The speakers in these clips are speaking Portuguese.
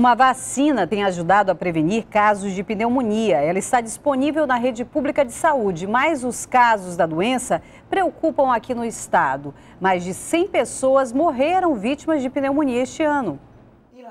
Uma vacina tem ajudado a prevenir casos de pneumonia. Ela está disponível na rede pública de saúde, mas os casos da doença preocupam aqui no estado. Mais de 100 pessoas morreram vítimas de pneumonia este ano.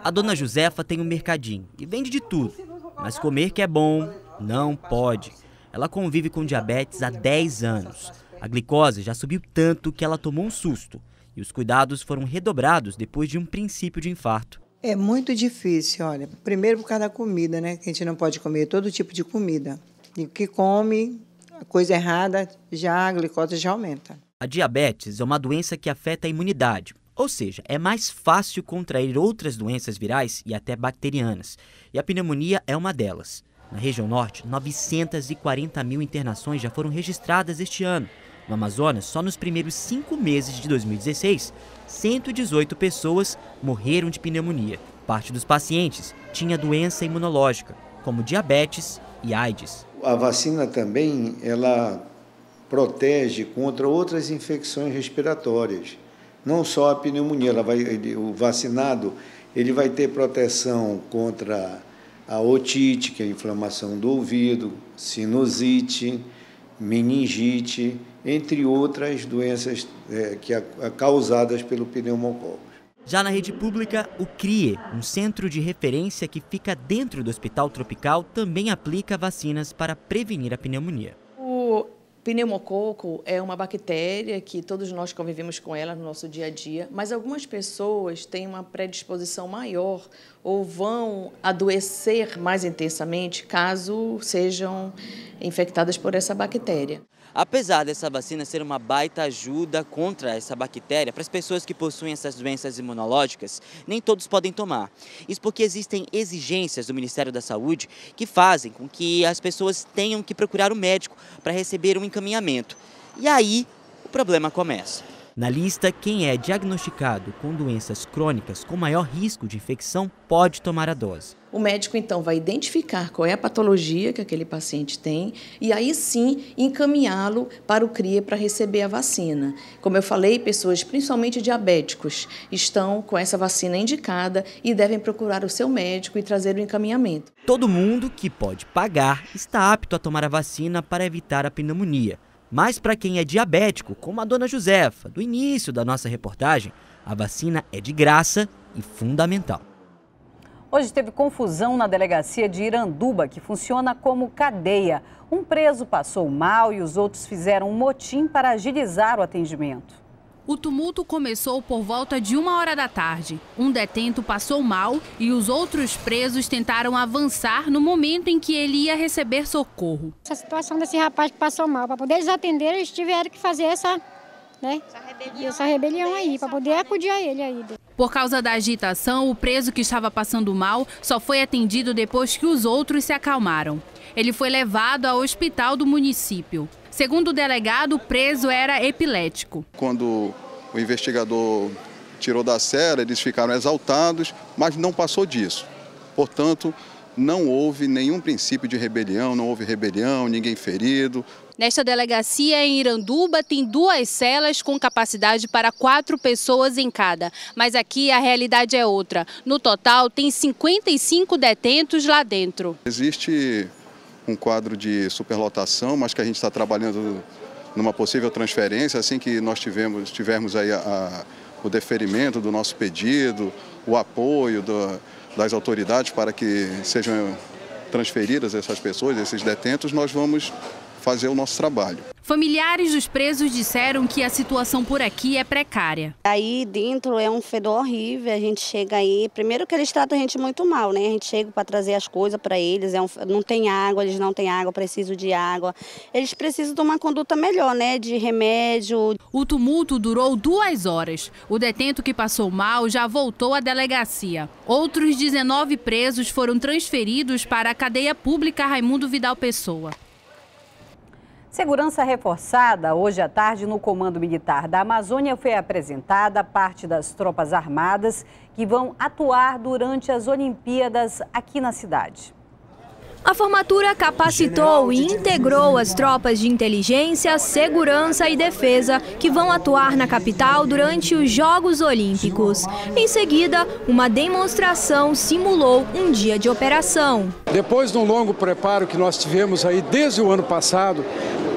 A dona Josefa tem um mercadinho e vende de tudo. Mas comer que é bom, não pode. Ela convive com diabetes há 10 anos. A glicose já subiu tanto que ela tomou um susto. E os cuidados foram redobrados depois de um princípio de infarto. É muito difícil, olha. Primeiro por causa da comida, né? Que a gente não pode comer todo tipo de comida. E o que come, coisa errada, já a glicose já aumenta. A diabetes é uma doença que afeta a imunidade, ou seja, é mais fácil contrair outras doenças virais e até bacterianas. E a pneumonia é uma delas. Na região norte, 940 mil internações já foram registradas este ano. No Amazonas, só nos primeiros cinco meses de 2016, 118 pessoas morreram de pneumonia. Parte dos pacientes tinha doença imunológica, como diabetes e AIDS. A vacina também ela protege contra outras infecções respiratórias, não só a pneumonia. Ela vai, o vacinado ele vai ter proteção contra a otite, que é a inflamação do ouvido, sinusite, meningite, entre outras doenças é, que é, causadas pelo pneumococcus. Já na rede pública, o CRIE, um centro de referência que fica dentro do Hospital Tropical, também aplica vacinas para prevenir a pneumonia. O pneumococo é uma bactéria que todos nós convivemos com ela no nosso dia a dia, mas algumas pessoas têm uma predisposição maior ou vão adoecer mais intensamente caso sejam infectadas por essa bactéria. Apesar dessa vacina ser uma baita ajuda contra essa bactéria, para as pessoas que possuem essas doenças imunológicas, nem todos podem tomar. Isso porque existem exigências do Ministério da Saúde que fazem com que as pessoas tenham que procurar o um médico para receber um encaminhamento. E aí o problema começa. Na lista, quem é diagnosticado com doenças crônicas com maior risco de infecção pode tomar a dose. O médico então vai identificar qual é a patologia que aquele paciente tem e aí sim encaminhá-lo para o CRIA para receber a vacina. Como eu falei, pessoas principalmente diabéticos estão com essa vacina indicada e devem procurar o seu médico e trazer o encaminhamento. Todo mundo que pode pagar está apto a tomar a vacina para evitar a pneumonia. Mas para quem é diabético, como a dona Josefa, do início da nossa reportagem, a vacina é de graça e fundamental. Hoje teve confusão na delegacia de Iranduba, que funciona como cadeia. Um preso passou mal e os outros fizeram um motim para agilizar o atendimento. O tumulto começou por volta de uma hora da tarde. Um detento passou mal e os outros presos tentaram avançar no momento em que ele ia receber socorro. Essa situação desse rapaz que passou mal, para poder eles atender, eles tiveram que fazer essa, né, essa rebelião, essa rebelião aí, para poder acudir a ele aí. Por causa da agitação, o preso que estava passando mal só foi atendido depois que os outros se acalmaram. Ele foi levado ao hospital do município. Segundo o delegado, o preso era epilético. Quando o investigador tirou da cera, eles ficaram exaltados, mas não passou disso. Portanto, não houve nenhum princípio de rebelião, não houve rebelião, ninguém ferido. Nesta delegacia em Iranduba tem duas celas com capacidade para quatro pessoas em cada. Mas aqui a realidade é outra. No total, tem 55 detentos lá dentro. Existe um quadro de superlotação, mas que a gente está trabalhando numa possível transferência, assim que nós tivemos, tivermos aí a, a, o deferimento do nosso pedido, o apoio do, das autoridades para que sejam transferidas essas pessoas, esses detentos, nós vamos fazer o nosso trabalho. Familiares dos presos disseram que a situação por aqui é precária. Aí dentro é um fedor horrível, a gente chega aí, primeiro que eles tratam a gente muito mal, né? A gente chega para trazer as coisas para eles, é um, não tem água, eles não têm água, precisam de água. Eles precisam de uma conduta melhor, né? De remédio. O tumulto durou duas horas. O detento que passou mal já voltou à delegacia. Outros 19 presos foram transferidos para a cadeia pública Raimundo Vidal Pessoa. Segurança reforçada. Hoje à tarde, no Comando Militar da Amazônia, foi apresentada parte das tropas armadas que vão atuar durante as Olimpíadas aqui na cidade. A formatura capacitou e integrou as tropas de inteligência, segurança e defesa que vão atuar na capital durante os Jogos Olímpicos. Em seguida, uma demonstração simulou um dia de operação. Depois de um longo preparo que nós tivemos aí desde o ano passado,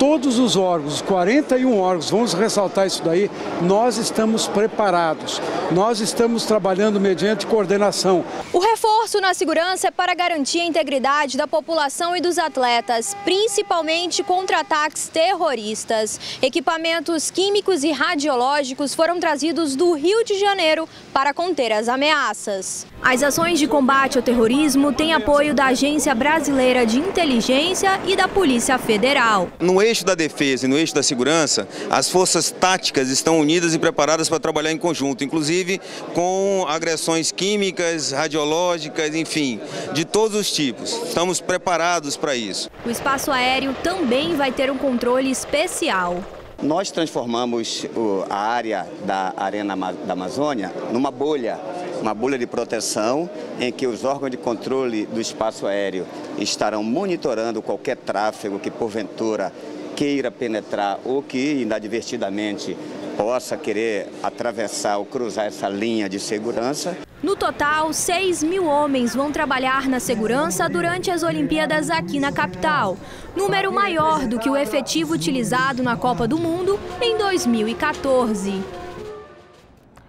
todos os órgãos, 41 órgãos, vamos ressaltar isso daí, nós estamos preparados. Nós estamos trabalhando mediante coordenação. O reforço na segurança é para garantir a integridade da população e dos atletas, principalmente contra ataques terroristas. Equipamentos químicos e radiológicos foram trazidos do Rio de Janeiro para conter as ameaças. As ações de combate ao terrorismo têm apoio da Agência Brasileira de Inteligência e da Polícia Federal. No eixo da defesa e no eixo da segurança, as forças táticas estão unidas e preparadas para trabalhar em conjunto, inclusive com agressões químicas, radiológicas, enfim, de todos os tipos. Estamos preparados para isso. O espaço aéreo também vai ter um controle especial. Nós transformamos a área da Arena da Amazônia numa bolha, uma bolha de proteção em que os órgãos de controle do espaço aéreo estarão monitorando qualquer tráfego que porventura queira penetrar ou que inadvertidamente possa querer atravessar ou cruzar essa linha de segurança. No total, 6 mil homens vão trabalhar na segurança durante as Olimpíadas aqui na capital, número maior do que o efetivo utilizado na Copa do Mundo em 2014.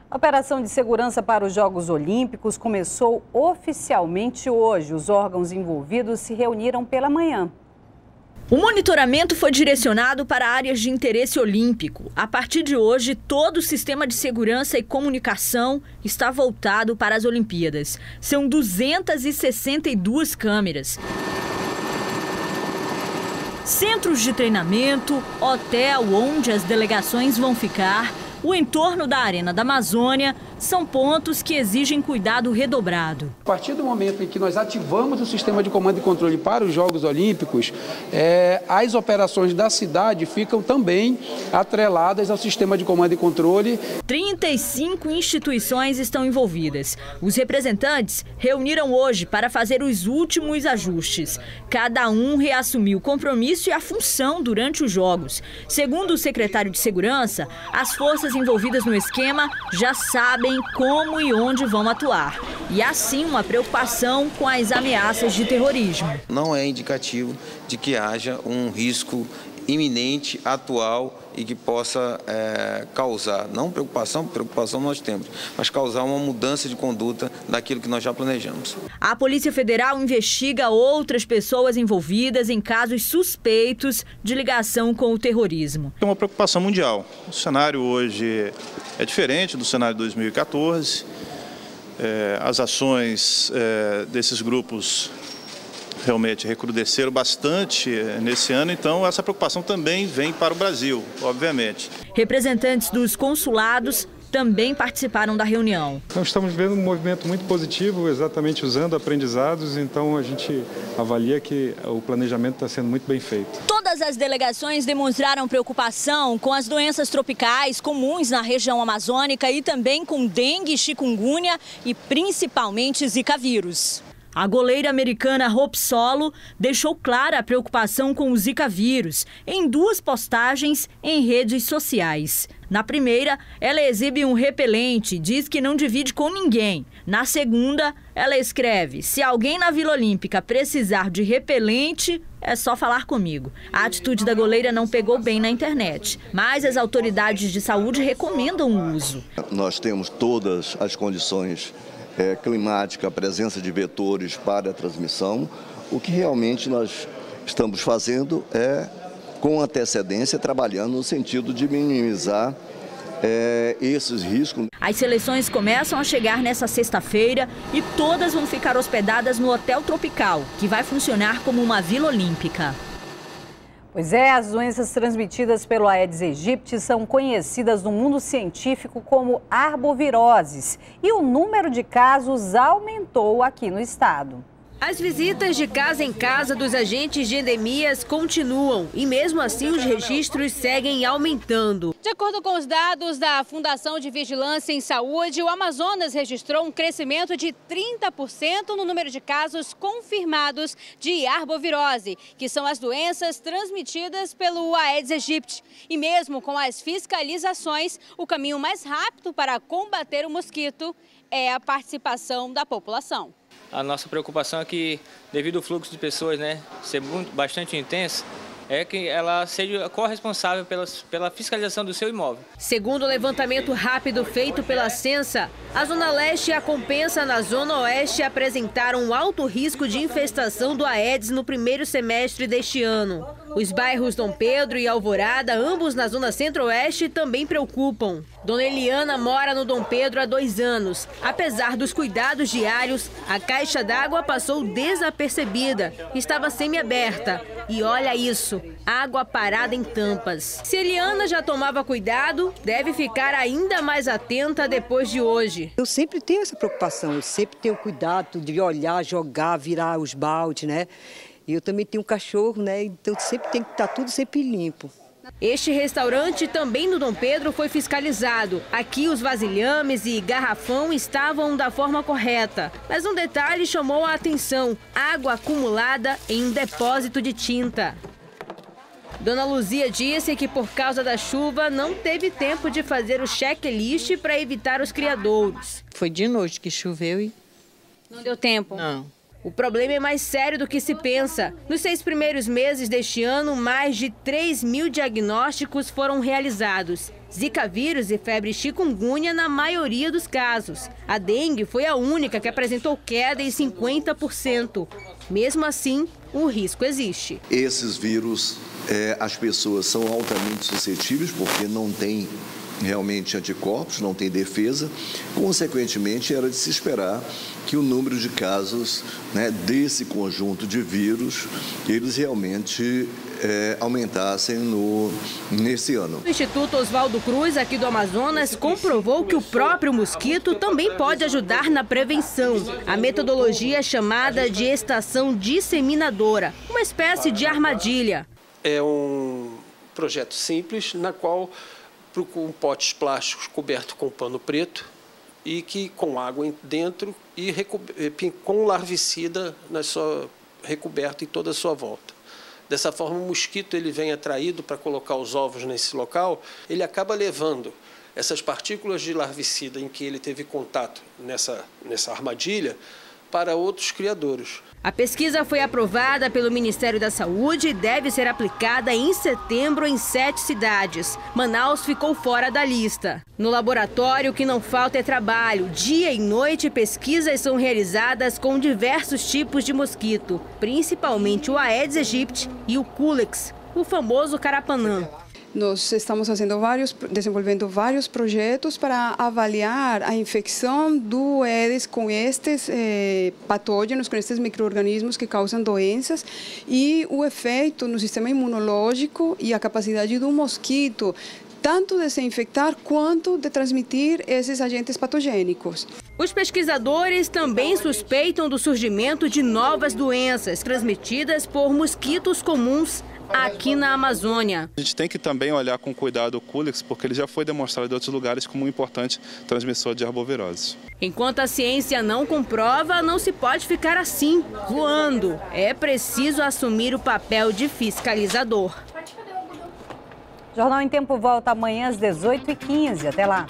A operação de segurança para os Jogos Olímpicos começou oficialmente hoje. Os órgãos envolvidos se reuniram pela manhã. O monitoramento foi direcionado para áreas de interesse olímpico. A partir de hoje, todo o sistema de segurança e comunicação está voltado para as Olimpíadas. São 262 câmeras. Centros de treinamento, hotel onde as delegações vão ficar, o entorno da Arena da Amazônia são pontos que exigem cuidado redobrado. A partir do momento em que nós ativamos o sistema de comando e controle para os Jogos Olímpicos, é, as operações da cidade ficam também atreladas ao sistema de comando e controle. 35 instituições estão envolvidas. Os representantes reuniram hoje para fazer os últimos ajustes. Cada um reassumiu o compromisso e a função durante os Jogos. Segundo o secretário de Segurança, as forças envolvidas no esquema já sabem como e onde vão atuar. E assim uma preocupação com as ameaças de terrorismo. Não é indicativo de que haja um risco iminente, atual e que possa é, causar, não preocupação, preocupação nós temos, mas causar uma mudança de conduta daquilo que nós já planejamos. A Polícia Federal investiga outras pessoas envolvidas em casos suspeitos de ligação com o terrorismo. É uma preocupação mundial. O cenário hoje é diferente do cenário de 2014. É, as ações é, desses grupos realmente recrudesceram bastante eh, nesse ano, então essa preocupação também vem para o Brasil, obviamente. Representantes dos consulados também participaram da reunião. Nós estamos vendo um movimento muito positivo, exatamente usando aprendizados, então a gente avalia que o planejamento está sendo muito bem feito. Todas as delegações demonstraram preocupação com as doenças tropicais comuns na região amazônica e também com dengue, chikungunya e principalmente zika vírus. A goleira americana Hope Solo deixou clara a preocupação com o Zika vírus em duas postagens em redes sociais. Na primeira, ela exibe um repelente e diz que não divide com ninguém. Na segunda, ela escreve: Se alguém na Vila Olímpica precisar de repelente, é só falar comigo. A atitude da goleira não pegou bem na internet, mas as autoridades de saúde recomendam o uso. Nós temos todas as condições é, climática, a presença de vetores para a transmissão. O que realmente nós estamos fazendo é, com antecedência, trabalhando no sentido de minimizar é, esses riscos. As seleções começam a chegar nessa sexta-feira e todas vão ficar hospedadas no Hotel Tropical, que vai funcionar como uma vila olímpica. Pois é, as doenças transmitidas pelo Aedes aegypti são conhecidas no mundo científico como arboviroses e o número de casos aumentou aqui no estado. As visitas de casa em casa dos agentes de endemias continuam e, mesmo assim, os registros seguem aumentando. De acordo com os dados da Fundação de Vigilância em Saúde, o Amazonas registrou um crescimento de 30% no número de casos confirmados de arbovirose, que são as doenças transmitidas pelo Aedes aegypti. E mesmo com as fiscalizações, o caminho mais rápido para combater o mosquito é a participação da população. A nossa preocupação é que, devido ao fluxo de pessoas né, ser muito, bastante intenso, é que ela seja corresponsável pela, pela fiscalização do seu imóvel. Segundo o levantamento rápido feito pela Censa, a Zona Leste e a Compensa na Zona Oeste apresentaram um alto risco de infestação do Aedes no primeiro semestre deste ano. Os bairros Dom Pedro e Alvorada, ambos na Zona Centro-Oeste, também preocupam. Dona Eliana mora no Dom Pedro há dois anos. Apesar dos cuidados diários, a caixa d'água passou desapercebida. Estava semi-aberta. E olha isso, água parada em tampas. Se Eliana já tomava cuidado, deve ficar ainda mais atenta depois de hoje. Eu sempre tenho essa preocupação, eu sempre tenho cuidado de olhar, jogar, virar os baldes, né? E eu também tenho um cachorro, né? Então sempre tem que estar tudo sempre limpo. Este restaurante, também no Dom Pedro, foi fiscalizado. Aqui os vasilhames e garrafão estavam da forma correta. Mas um detalhe chamou a atenção: água acumulada em um depósito de tinta. Dona Luzia disse que por causa da chuva não teve tempo de fazer o checklist para evitar os criadouros. Foi de noite que choveu e. Não deu tempo? Não. O problema é mais sério do que se pensa. Nos seis primeiros meses deste ano, mais de 3 mil diagnósticos foram realizados. Zika vírus e febre chikungunya na maioria dos casos. A dengue foi a única que apresentou queda em 50%. Mesmo assim, o risco existe. Esses vírus, é, as pessoas são altamente suscetíveis porque não têm realmente anticorpos, não tem defesa. Consequentemente, era de se esperar que o número de casos né, desse conjunto de vírus, eles realmente é, aumentassem no, nesse ano. O Instituto Oswaldo Cruz, aqui do Amazonas, comprovou que o próprio mosquito também pode ajudar na prevenção. A metodologia é chamada de estação disseminadora, uma espécie de armadilha. É um projeto simples, na qual com potes plásticos cobertos com pano preto e que com água dentro e com larvicida na sua, recoberto em toda a sua volta. Dessa forma, o mosquito ele vem atraído para colocar os ovos nesse local, ele acaba levando essas partículas de larvicida em que ele teve contato nessa, nessa armadilha para outros criadores. A pesquisa foi aprovada pelo Ministério da Saúde e deve ser aplicada em setembro em sete cidades. Manaus ficou fora da lista. No laboratório, o que não falta é trabalho. Dia e noite, pesquisas são realizadas com diversos tipos de mosquito, principalmente o Aedes aegypti e o Culex, o famoso carapanã. Nós estamos fazendo vários, desenvolvendo vários projetos para avaliar a infecção do Aedes com estes eh, patógenos, com estes microorganismos que causam doenças e o efeito no sistema imunológico e a capacidade do mosquito tanto de se infectar quanto de transmitir esses agentes patogênicos. Os pesquisadores também suspeitam do surgimento de novas doenças transmitidas por mosquitos comuns aqui na Amazônia. A gente tem que também olhar com cuidado o Culex, porque ele já foi demonstrado em outros lugares como um importante transmissor de arbovirose. Enquanto a ciência não comprova, não se pode ficar assim, voando. É preciso assumir o papel de fiscalizador. Jornal em Tempo volta amanhã às 18h15. Até lá.